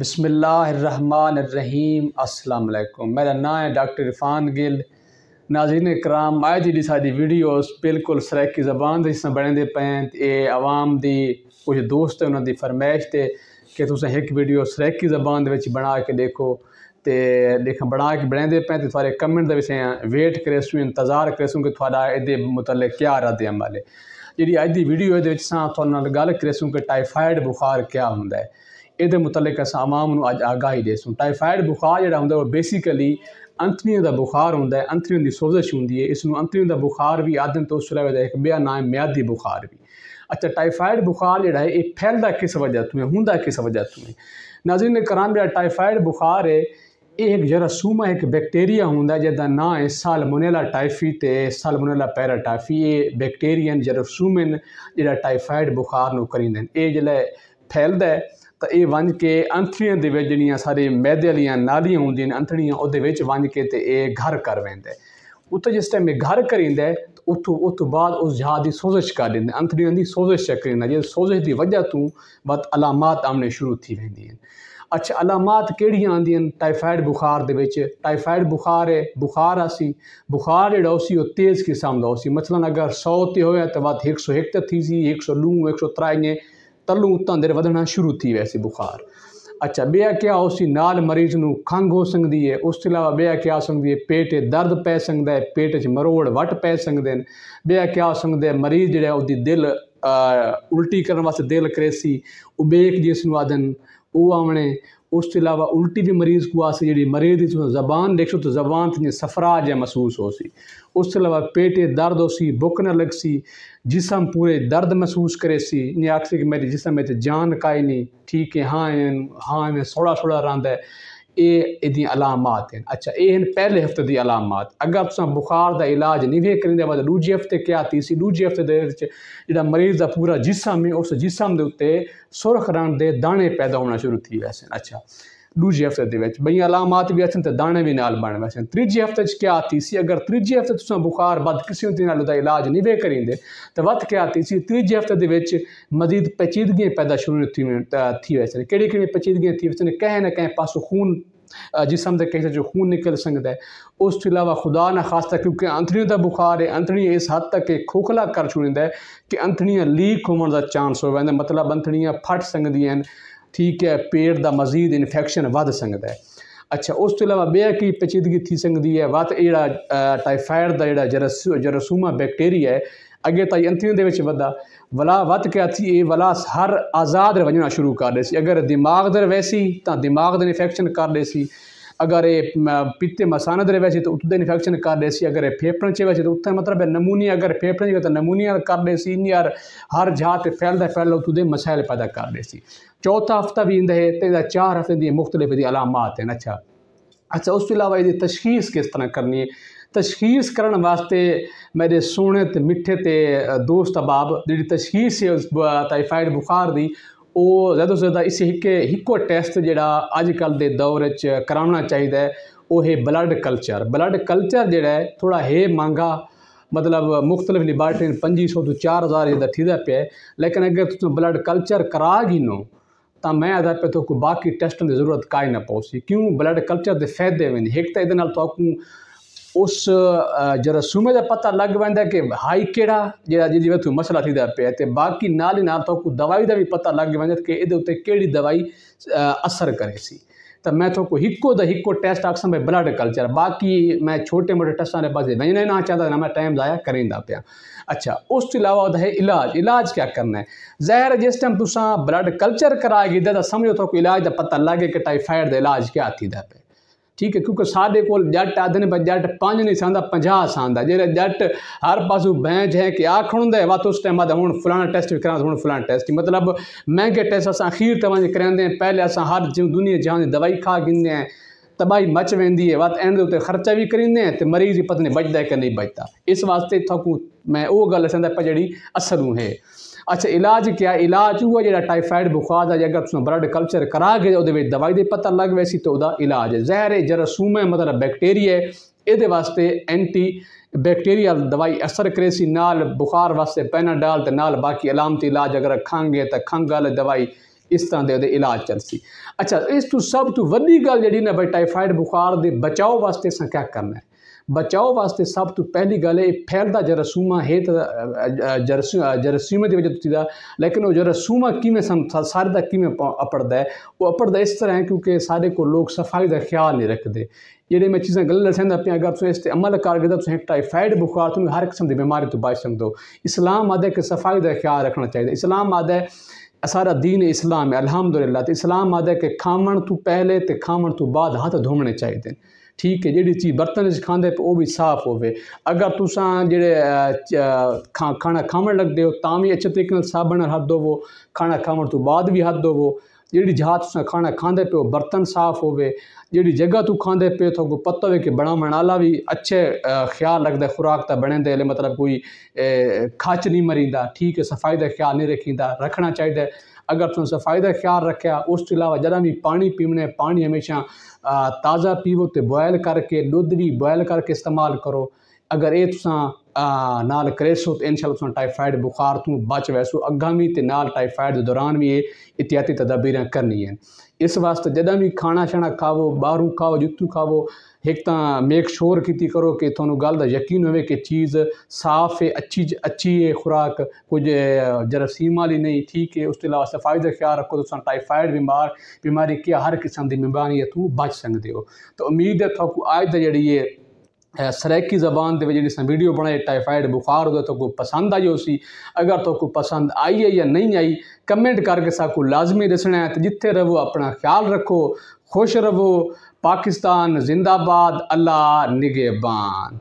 بسم اللہ الرحمن الرحیم۔ السلام علیکم۔ میرا نام ہے ڈاکٹر عرفان گل۔ ناظرین کرام آج جی ساری ویڈیوز بالکل سریکی زبان دے جس بنے دے پین اے عوام دی، کچھ دوست انہوں دی فرمائش تے کہ تسیں ایک ویڈیو سریکی زبان دے وچ بنا کے دیکھو تے دیکھا بنا کے بنے دے پین تے تھوڑے کمنٹ دے وچ ویٹ کرے سو انتظار کرے سو کہ تھوڑا اے متعلق کیا رد عمل ہے۔ جی اج دی ویڈیو دے وچ ساں تھوڑا نال گل کرے سو کہ ٹائیفائڈ بخار کیا ہوندا ہے۔ یہ متعلق اصل عوام نو اج آگاہی دے سوں ٹائیفائڈ بخار جڑا ہوندا وہ بیسیکلی انتریوں دا بخار ہوندا ہے انتریوں دی سوزش ہوندی ہے اس نو انتریوں دا بخار بھی آدن تو اس علاوہ ایک بیا نام میادی بخار بھی اچھا ٹائیفائڈ بخار جڑا ہے یہ پھیلدا کس وجہ تو ہے ہوندا کس وجہ تو ہے ناظرین کرام جڑا ٹائیفائڈ بخار ہے یہ ایک جراثوم ہے ایک بیکٹیریا ہوندا ہے جدا نام ہے سالمونیلا ٹائفی تے سالمونیلا پیراٹائفی یہ بیکٹیرین جراثوم جڑا ٹائیفائڈ بخار نو کریندے ہیں اے جڑا پھیلدا ہے تو یہ ونج کے انتڑیاں دے وچ جڑیاں سارے میدے والیاں نالیاں ہوندیاں انتڑیاں او دے وچ ونج کے تے اے گھر کر ویندا ہے اتو جس ٹائم گھر کریندا ہے تو بعد اس جہاز دی سوزش کر دیندا انتڑیاں دی سوزش کریندا جے سوزش دی وجہ تو بات علامات آمنے شروع تھی ویندی اچھا علامات کیڑیاں آندیاں ٹائیفائڈ بخار دے وچ ٹائیفائڈ بخار ہے بخار آسی بخار جڑا اسی او تیز قسم دا اسی مثلا اگر 100 تے ہویا تے بعد 101 تے تھی سی 102 103 تلوں اتاں دیر ودھنا شروع تھی ویسے بخار اچھا بیا کیا اسی نال مریض نو کھنگ ہو سکتی ہے اس کے علاوہ بیا کیا سکتی ہے پیٹ درد پی سکتا ہے پیٹ چ مروڑ وٹ پی سکتے ہیں بیا کیا سکتا ہے مریض جڑا وہ دل الٹی کرنے واسطے دل کرے سی ابیک جس نو آدن وہ آمنے اس کے علاوہ الٹی بھی مریض کو آسی جڑی مریض کی زبان دیکھو تو زبان تھی سفرا جا محسوس ہو سی۔ اس کے علاوہ پیٹے درد ہو سی بک نہ لگ سی، جسم پورے درد محسوس کرے سی۔ یہ آخر کہ میرے جسم میں جان کائی نہیں ٹھیک ہے ہاں ہاں, ہاں، سوڑا سوڑا راند ہے۔ یہ یہ علامات ہیں۔ اچھا یہ پہلے ہفتے دی علامات۔ اگر تصا بخار دا علاج نہیں کرنے کریں بعد دوجے ہفتے کیا تھی؟ سی دوجے ہفتے دے جڑا مریض دا پورا جسم ہے، اس جسم دے اتنے سرخ رنگ دے دانے پیدا ہونا شروع تھی ویسے۔ اچھا ہفتے دے وچ بئی علامات بھی اچھن تے دانے بھی نال بن ویسے تیجے ہفتے چ کیا تھی سی؟ اگر تیجے ہفتے تصا بخار بعد کسی تے نال دا علاج نہیں بھی کریں دے تے وقت کیا تھی سی؟ تیجے ہفتے دے وچ مزید پیچیدگیاں پیدا شروع تھی تھی ویسے کیڑی کیڑی پیچیدگیاں تھی ویسے کہیں نہ کہیں پاسو خون جسم دے کہیں جو خون نکل سکتا ہے، اس کے علاوہ خدا نہ خاص خاصتا کیونکہ انتڑیوں دا بخار ہے انتڑیاں اس حد تک کہ کھوکھلا کر چھوڑیندا ہے کہ انتڑیاں لیک ہون دا چانس ہو ویندا مطلب انتڑیاں پھٹ سکدیاں ٹھیک ہے پیٹ دا مزید انفیکشن ود سکتا ہے اچھا اس کے علاوہ بیا کی پیچیدگی تھی سکتی ہے وت جڑا ٹائیفائڈ دا جڑا جراثوما بیکٹیریا ہے اگے تائی انتڑیوں دے وچ ودا ولا وت کیا تھی یہ ولا ہر آزاد وجنا شروع کر دے سی اگر دماغ در ویسی تو دماغ دے انفیکشن کر دے سی اگر یہ پیتے مسانہ در ویسی تو اتنے انفیکشن کر دے سی، اگر یہ پھیپڑن چ ویسی تو اتنے مطلب نمونیا، اگر پھیپڑن چ تو نمونیا کر دے سی یار ہر جہاں تے پھیلدا پھیلدا اتنے مسائل پیدا کر دے سی۔ چوتھا ہفتہ بھی اندر ہے تے چار ہفتے دی مختلف دی علامات ہیں۔ اچھا اچھا اس کے علاوہ یہ تشخیص کس طرح کرنی ہے؟ تشخیص کرن واسطے میرے سونے تے مٹھے تے، دوست احباب جی تشخیص ہے ٹائیفائڈ بخار دی وہ زیادہ سے زیادہ اس ایکو ٹیسٹ جڑا اج کل دے دور کرانا چاہیے وہ ہے بلڈ کلچر بلڈ کلچر جڑا ہے تھوڑا ہے مہنگا مطلب مختلف لیبارٹری پنجی سو تو چار ہزار یہ تھیدا پیا ہے لیکن اگر تم بلڈ کلچر کرا گی نو تو میں ادا پہ تو کوئی باقی ٹیسٹوں کی ضرورت کائی نہ پوسی کیوں بلڈ کلچر دے فائدے وین ایک تو یہ تو اس جراثومے کا پتہ لگ پہ کہ ہائی کہڑا جا جی تو مسئلہ تھی پیا تو باقی نال نال تو دوائی کا بھی پتہ لگ پہ کہ یہ اتنے کہڑی دوائی اثر کرے سی۔ تو میں تو کوئی ہکو دا ہکو ٹیسٹ آخسا میں بلڈ کلچر، باقی میں چھوٹے موٹے ٹیسٹوں کے پاس وجنا نہ چاہتا نہ میں ٹائم ضائع کریں پیا۔ اچھا اس کے علاوہ ہے علاج۔ علاج کیا کرنا ہے؟ ظاہر جس ٹائم تصا بلڈ کلچر کرائے گی تو سمجھو تو کوئی علاج کا پتہ لگے کہ ٹائیفائڈ کا علاج کیا تھی پہ۔ ٹھیک ہے، کیونکہ سارے کو جٹ آدھے پر جٹ پانچ نہیں ساندا پنجا ساندا۔ جی جٹ ہر پاسو بینچ ہے کہ آ کھڑا ہے وات اس ٹائم بعد ہوں فلانا ٹیسٹ بھی کرا ہوں فلانا ٹیسٹ۔ مطلب مہنگے ٹیسٹ اصل اخیر تک کریں پہلے اصل ہر دنیا جہاں کی دوائی کھا گھنے ہیں، تباہی مچ وی ہے۔ وات اینڈ اتنے خرچہ بھی کریں تو مریض بھی پتہ نہیں بچتا ہے کہ نہیں بچتا اس واسطے تھکوں میں وہ گل سمجھا پہ جی اثر ہے۔ اچھا علاج کیا علاج ہوا جا ٹائیفائڈ بخار ہے اگر تم بلڈ کلچر کرا کے وہ دوائی دے پتہ لگ ویسی تو وہ علاج ہے زہر ہے جراثوم ہے مطلب بیکٹیریا ہے یہ واسطے اینٹی بیکٹیریا دوائی اثر کرے سی نال بخار واسطے پینا ڈال تو نال باقی علامتی علاج اگر کھانگے تو کھنگ والے دوائی ਇਸ ਤਰ੍ਹਾਂ ਦੇ ਉਹਦੇ ਇਲਾਜ ਚੱਲ ਸੀ ਅੱਛਾ ਇਸ ਤੋਂ ਸਭ ਤੋਂ ਵੱਡੀ ਗੱਲ ਜਿਹੜੀ ਨਾ ਬਈ ਟਾਈਫਾਇਡ ਬੁਖਾਰ ਦੇ ਬਚਾਓ ਵਾਸਤੇ ਅਸਾਂ ਕੀ ਕਰਨਾ ਹੈ ਬਚਾਓ ਵਾਸਤੇ ਸਭ ਤੋਂ ਪਹਿਲੀ ਗੱਲ ਇਹ ਫੈਲਦਾ ਜਰਾਸੂਮਾ ਹੈ ਤਾਂ ਜਰਾਸੀਮਾ ਦੀ ਵਜ੍ਹਾ ਤੋਂ ਦਾ ਲੇਕਿਨ ਉਹ ਜਰਾਸੂਮਾ ਕਿਵੇਂ ਸਾਰੇ ਦਾ ਕਿਵੇਂ ਅਪੜਦਾ ਹੈ ਉਹ ਅਪੜਦਾ ਇਸ ਤਰ੍ਹਾਂ ਹੈ ਕਿਉਂਕਿ ਸਾਡੇ ਕੋਲ ਲੋਕ ਸਫਾਈ ਦਾ ਖਿਆਲ ਨਹੀਂ ਰੱਖਦੇ ਜਿਹੜੇ ਮੈਂ ਚੀਜ਼ਾਂ ਗਲਤ ਦੱਸਦਾ ਪਿਆ ਅਗਰ ਤੁਸੀਂ ਇਸ ਤੇ ਅਮਲ ਕਰਗੇ ਤਾਂ ਤੁਸੀਂ ਟਾਈਫਾਇਡ ਬੁਖਾਰ ਤੁਹਾਨੂੰ ਹਰ ਕਿਸਮ ਦੀ ਬਿਮਾਰੀ ਤੋਂ ਬਚ ਸਕਦੇ ਹੋ ਇਸਲਾਮ ਆਦੇ ਕਿ ਸਫਾਈ ਦਾ ਖਿਆਲ ਰੱਖਣਾ ਚਾਹੀਦਾ ਇਸਲਾਮ ਆਦੇ ਸਾਰਾ دین اسلام ہے الحمدللہ تو اسلام آدھا کہ کھامن تو پہلے تے کھامن تو بعد ہاتھ دھومنے چاہیے ٹھیک ہے، جیڑی چیز برتن کھاندے پہ وہ بھی صاف ہوئے اگر تساں جڑے کھانا کھامن لگ دے ہو، تاں بھی اچھے طریقے صابن ہاتھ دو کھانا کھامن تو بعد بھی ہاتھ دو جیڑی جہاں تساں کھانا کھاندے پہ وہ برتن صاف ہوئے جیڑی جگہ تو کھاندے پہ تو کو پتہ ہوئے کہ بڑا منالا بھی اچھے خیال رکھ دے خوراک تا بنے دے لے مطلب کوئی کھاچ نہیں مریندا ٹھیک ہے، صفائی دا خیال نہیں رکھیندا، رکھنا چاہیے اگر تم صفائی خیال رکھیا اس کے علاوہ جدہ بھی پانی پیمنے پانی ہمیشہ تازہ پیو تے بوائل کر کے دودھ بھی بوائل کر کے استعمال کرو۔ اگر اے تساں نال کریسو تو انشاءاللہ تساں ٹائیفائیڈ بخار تو بچ ویسو اگامی بھی تے نال ٹائیفائیڈ دوران بھی یہ احتیاطی تدابیریں کرنی ہیں۔ اس واسطے جدہ بھی کھانا شانا کھاو باروں کھاو جتوں کھاو ایک تا میک شور کیتی کرو کہ تھانوں گل یقین ہوئے کہ چیز صاف ہے، اچھی اچھی ہے خوراک کچھ جراثیم لی نہیں، ٹھیک ہے، اس کے علاوہ فائدہ خیال رکھو تو ٹائیفائیڈ بیمار، بیماری کیا ہر قسم دی بیماری تو بچ سکتے ہو۔ تو امید ہے تو آج جڑی ہے سریکی زبان دے جی ویڈیو بنائے ٹائیفائڈ بخار ہوگا تو کو پسند آئی ہو سی اگر تو کو پسند آئی ہے یا نہیں آئی، کمنٹ کر کے سا کو لازمی دسنا ہے۔ تو جتھے رہو، اپنا خیال رکھو، خوش رہو۔ پاکستان زندہ باد، اللہ نگہبان۔